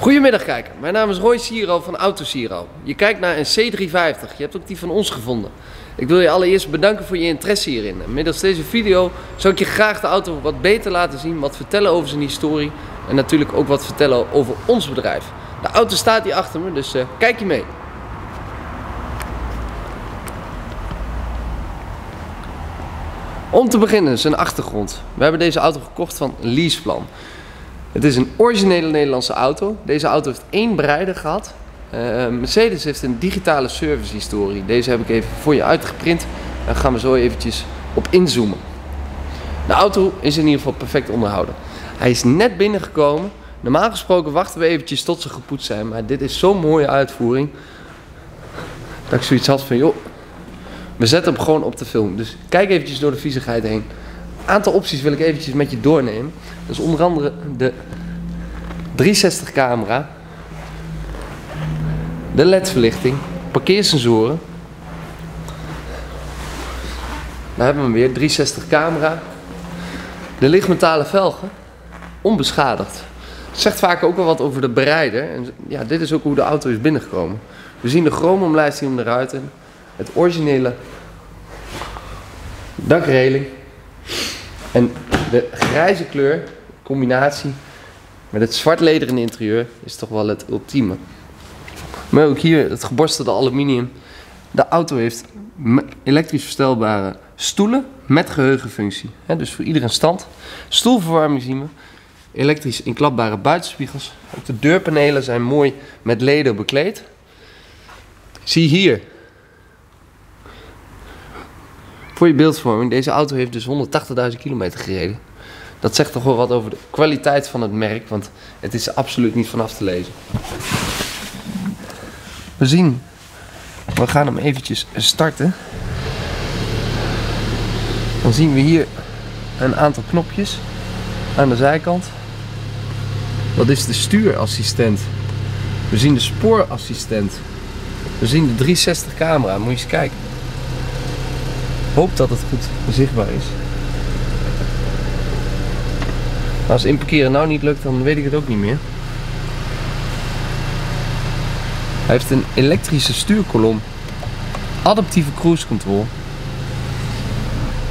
Goedemiddag kijker, mijn naam is Roy Siro van Auto Siro. Je kijkt naar een C350, je hebt ook die van ons gevonden. Ik wil je allereerst bedanken voor je interesse hierin. En middels deze video zou ik je graag de auto wat beter laten zien, wat vertellen over zijn historie en natuurlijk ook wat vertellen over ons bedrijf. De auto staat hier achter me, dus uh, kijk je mee. Om te beginnen, zijn achtergrond. We hebben deze auto gekocht van Leaseplan. Het is een originele Nederlandse auto. Deze auto heeft één bereider gehad. Uh, Mercedes heeft een digitale servicehistorie. Deze heb ik even voor je uitgeprint. Daar gaan we zo eventjes op inzoomen. De auto is in ieder geval perfect onderhouden. Hij is net binnengekomen. Normaal gesproken wachten we eventjes tot ze gepoetst zijn. Maar dit is zo'n mooie uitvoering. Dat ik zoiets had van, joh, we zetten hem gewoon op de film. Dus kijk eventjes door de viezigheid heen. Aantal opties wil ik eventjes met je doornemen. Dus onder andere de 360 camera. De LED-verlichting. Parkeersensoren. Daar hebben we hem weer. 360 camera. De lichtmetalen velgen. Onbeschadigd. Het zegt vaak ook wel wat over de bereider. En ja, dit is ook hoe de auto is binnengekomen. We zien de chromomlijsting om de ruiten. Het originele dakreling. En de grijze kleur, combinatie met het zwart lederen interieur, is toch wel het ultieme. Maar ook hier het geborstelde aluminium. De auto heeft elektrisch verstelbare stoelen met geheugenfunctie. dus voor iedere stand. Stoelverwarming zien we. Elektrisch inklapbare buitenspiegels. Ook de deurpanelen zijn mooi met leden bekleed. Zie hier Voor je beeldvorming, deze auto heeft dus 180.000 kilometer gereden. Dat zegt toch wel wat over de kwaliteit van het merk, want het is absoluut niet vanaf te lezen. We zien, we gaan hem eventjes starten. Dan zien we hier een aantal knopjes aan de zijkant. Dat is de stuurassistent. We zien de spoorassistent. We zien de 360 camera, moet je eens kijken hoop dat het goed zichtbaar is. als inparkeren nou niet lukt, dan weet ik het ook niet meer. Hij heeft een elektrische stuurkolom. Adaptieve cruise control.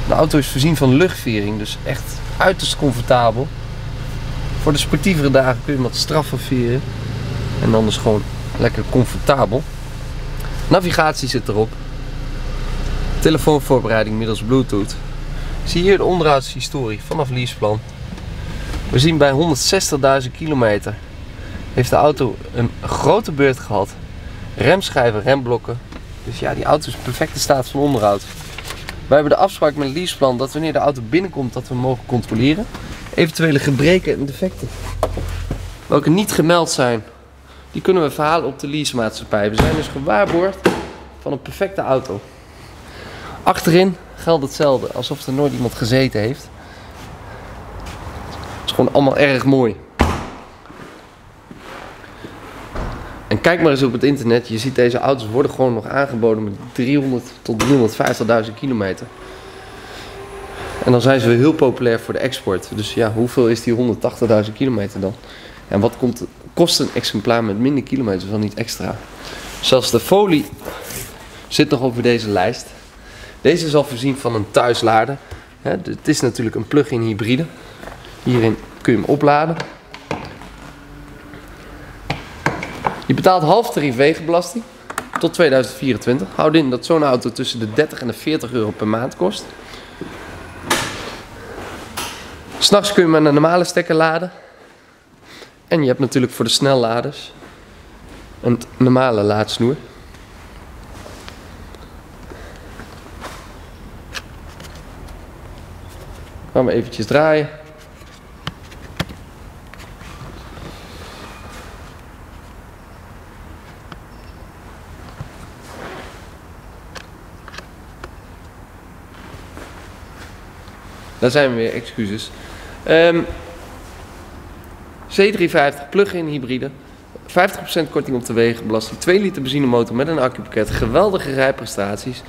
De auto is voorzien van luchtvering, dus echt uiterst comfortabel. Voor de sportievere dagen kun je wat straffer veren. En is gewoon lekker comfortabel. Navigatie zit erop telefoonvoorbereiding middels bluetooth. Zie hier de onderhoudshistorie vanaf leaseplan. We zien bij 160.000 kilometer heeft de auto een grote beurt gehad. Remschijven, remblokken. Dus ja, die auto is in perfecte staat van onderhoud. Wij hebben de afspraak met leaseplan dat wanneer de auto binnenkomt dat we mogen controleren. Eventuele gebreken en defecten. Welke niet gemeld zijn, die kunnen we verhalen op de leasemaatschappij. We zijn dus gewaarborgd van een perfecte auto. Achterin geldt hetzelfde, alsof er nooit iemand gezeten heeft. Het is gewoon allemaal erg mooi. En kijk maar eens op het internet. Je ziet deze auto's worden gewoon nog aangeboden met 300 tot 350.000 kilometer. En dan zijn ze weer heel populair voor de export. Dus ja, hoeveel is die 180.000 kilometer dan? En wat komt, kost een exemplaar met minder kilometers dan niet extra? Zelfs de folie zit nog over deze lijst. Deze is al voorzien van een thuislader. Het is natuurlijk een plug-in hybride. Hierin kun je hem opladen. Je betaalt half tarief wegenbelasting tot 2024. Houd in dat zo'n auto tussen de 30 en de 40 euro per maand kost. S'nachts kun je met een normale stekker laden. En je hebt natuurlijk voor de snelladers een normale laadsnoer. Gaan we eventjes draaien. Daar zijn we weer, excuses. Um, C350 plug-in hybride. 50% korting op de wegenbelasting. 2 liter benzinemotor met een accupakket. Geweldige rijprestaties.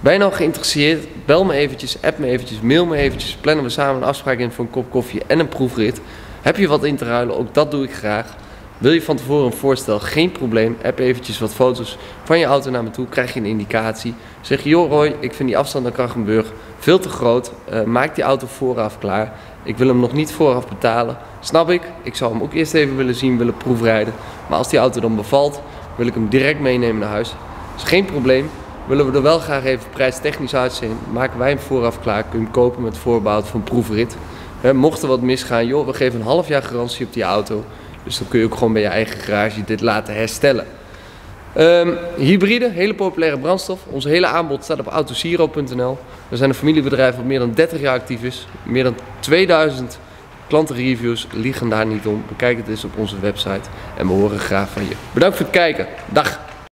Ben je nou geïnteresseerd? Bel me eventjes, app me eventjes, mail me eventjes. Plannen we samen een afspraak in voor een kop koffie en een proefrit. Heb je wat in te ruilen? Ook dat doe ik graag. Wil je van tevoren een voorstel? Geen probleem. App eventjes wat foto's van je auto naar me toe. Krijg je een indicatie. Zeg je, joh Roy, ik vind die afstand naar Krachenburg veel te groot. Uh, maak die auto vooraf klaar. Ik wil hem nog niet vooraf betalen. Snap ik. Ik zou hem ook eerst even willen zien, willen proefrijden. Maar als die auto dan bevalt, wil ik hem direct meenemen naar huis. is geen probleem. Willen we er wel graag even prijstechnisch uitzien, maken wij hem vooraf klaar. Kun je kopen met voorbehoud van proefrit. mocht er wat misgaan, joh, we geven een half jaar garantie op die auto. Dus dan kun je ook gewoon bij je eigen garage dit laten herstellen. Um, hybride, hele populaire brandstof. Ons hele aanbod staat op autosiro.nl. We zijn een familiebedrijf dat meer dan 30 jaar actief is. Meer dan 2000 klantenreviews liegen daar niet om. Bekijk het eens op onze website en we horen graag van je. Bedankt voor het kijken. Dag!